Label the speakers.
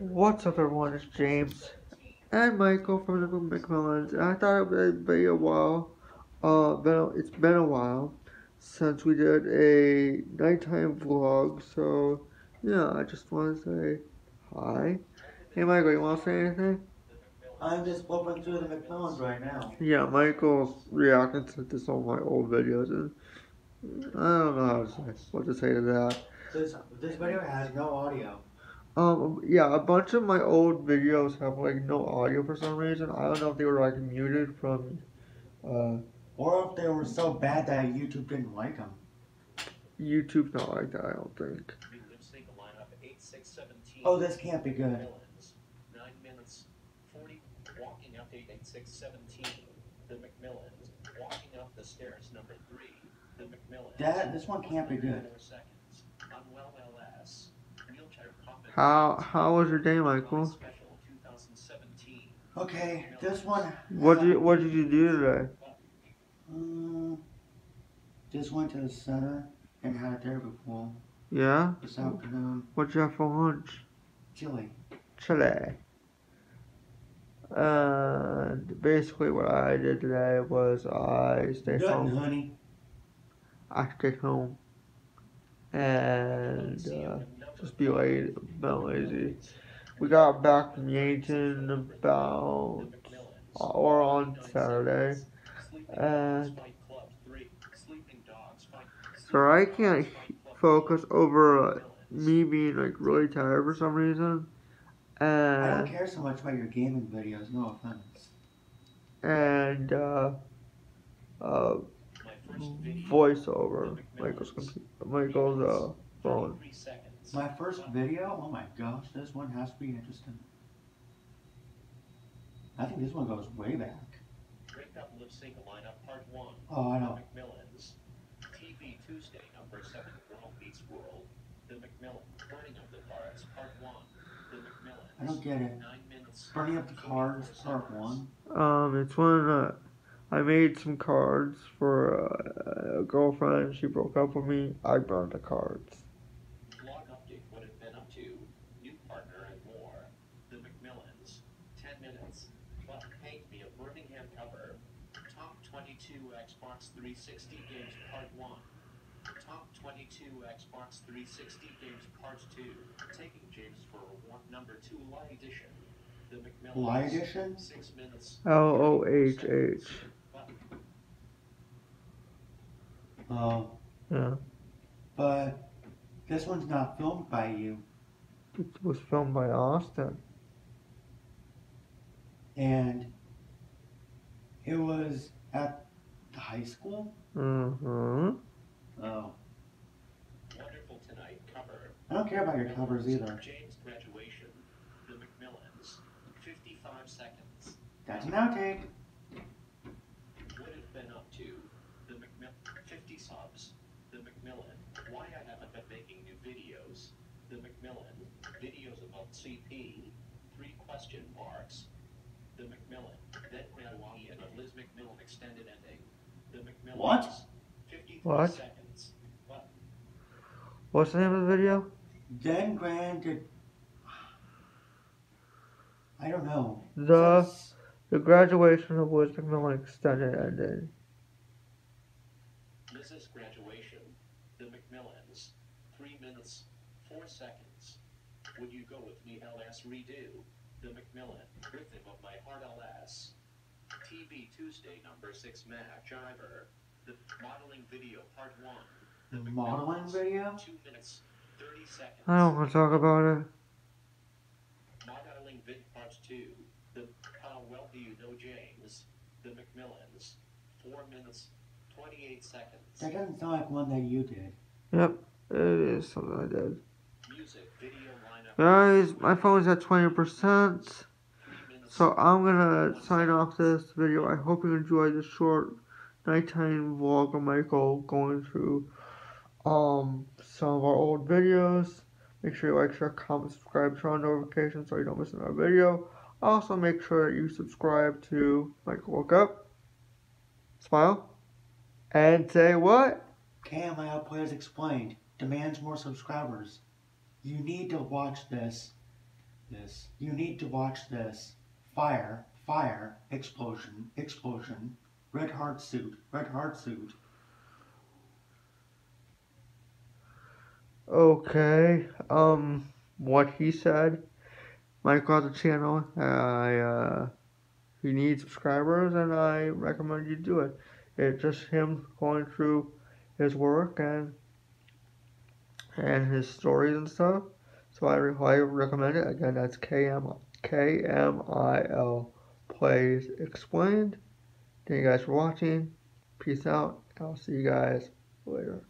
Speaker 1: What's up everyone, it's James and Michael from the McMillens and I thought it would be a while, uh, been, it's been a while since we did a nighttime vlog, so yeah, I just want to say hi. Hey Michael, you want to say anything?
Speaker 2: I'm just flipping through the McMillens right now.
Speaker 1: Yeah, Michael's reacting to some of my old videos and I don't know how to say, what to say to that.
Speaker 2: This, this video has no audio.
Speaker 1: Um, yeah, a bunch of my old videos have like no audio for some reason. I don't know if they were like muted from, uh,
Speaker 2: Or if they were so bad that YouTube didn't like them.
Speaker 1: YouTube's not like that. I don't think.
Speaker 2: Oh, this can't be good.
Speaker 3: Nine minutes, forty. Walking up eight eight six seventeen. The McMillens walking up the stairs. Number three. The McMillens.
Speaker 2: That this one can't be good.
Speaker 3: Seconds. Unwell LS. Wheelchair combat.
Speaker 1: How how was your day, Michael?
Speaker 2: Okay, this one.
Speaker 1: What did what did you do today?
Speaker 2: Um, just went to the center and had a therapy pool
Speaker 1: Yeah.
Speaker 2: this afternoon.
Speaker 1: What'd you have for lunch?
Speaker 2: Chili.
Speaker 1: Chile. And basically, what I did today was I stayed
Speaker 2: Nothing,
Speaker 1: home.
Speaker 2: honey.
Speaker 1: I stayed home and uh, just be lazy, been lazy. We got back from Yankton about or on Saturday, and so I can't focus over uh, me being like really tired for some reason, And
Speaker 2: I don't care so much about your gaming videos. No offense.
Speaker 1: and uh, uh, voiceover Michael's computer, Michael's uh phone.
Speaker 2: My first video. Oh my gosh, this one has to be interesting. I think this one goes way back.
Speaker 3: Break up lip sync lineup part one.
Speaker 2: Oh, I know.
Speaker 3: McMillen's. TV Tuesday number seven. World Beats World. The McMillen. Burning of the Cards part one. The McMillens.
Speaker 2: I don't get it.
Speaker 3: Nine minutes.
Speaker 2: Burning up the cards, part one.
Speaker 1: Um, it's when uh, I made some cards for uh, a girlfriend. She broke up with me. I burned the cards.
Speaker 3: Blog update what it been up to. New partner and more. The McMillens. Ten minutes. Well, paint me a Birmingham cover. Top 22 Xbox 360 games part one. Top 22 Xbox 360 games part two. Taking James for one number two light edition. The McMillens.
Speaker 2: Light edition?
Speaker 3: Six minutes.
Speaker 1: L O H H.
Speaker 2: Oh,
Speaker 1: Yeah,
Speaker 2: but this one's not filmed by you.
Speaker 1: it was filmed by Austin.
Speaker 2: and it was at the high school.
Speaker 1: Mm-hmm.
Speaker 2: Oh,
Speaker 3: Wonderful tonight cover.
Speaker 2: I don't care about your covers either.
Speaker 3: James graduation. The McMillens. 55 seconds.
Speaker 2: That's an outtake.
Speaker 3: What have been up to? The McMillen. 50 subs. The McMillen. Why I haven't been making new videos. The McMillen. Videos about CP. Three question marks. The McMillen. Then Granwani and a Liz McMillen extended ending. The McMillen.
Speaker 2: What?
Speaker 3: 53
Speaker 1: What?
Speaker 3: seconds. What?
Speaker 1: What's the name of the video?
Speaker 2: Then granted, I don't know.
Speaker 1: The
Speaker 2: Says-
Speaker 1: the graduation of Liz McMillen extended ending.
Speaker 3: Mrs. Graduation, the McMillens, three minutes, four seconds. Would you go with me, LS redo? The McMillen, rhythm of my heart, LS. TV Tuesday, number six, Mac Jiver. The modeling video, part one. The
Speaker 2: The modeling video?
Speaker 3: Two minutes, 30 seconds.
Speaker 1: I don't want to talk about it.
Speaker 3: Modeling vid, part two. The How Well Do You Know James? The McMillens, four minutes, 28 seconds.
Speaker 2: That doesn't sound like one that you did.
Speaker 1: Yep, it is something I did.
Speaker 3: Music, video lineup.
Speaker 1: Guys, my phone's at 20%. So I'm gonna sign off this video. I hope you enjoyed this short nighttime vlog of Michael going through um some of our old videos. Make sure you like, share, comment, subscribe, turn on notifications so you don't miss another video. Also make sure that you subscribe to Michael Woke Up. Smile. And say what?
Speaker 2: KMIL Players Explained demands more subscribers. You need to watch this. this. You need to watch this. Fire, fire, explosion, explosion. Red heart suit, red heart suit.
Speaker 1: Okay. Um, what he said. Has a channel. I uh, he needs subscribers, and I recommend you do it. It's just him going through his work and and his stories and stuff. So I highly recommend it. Again, that's KM KMIL Plays Explained. Thank you guys for watching. Peace out. I'll see you guys later.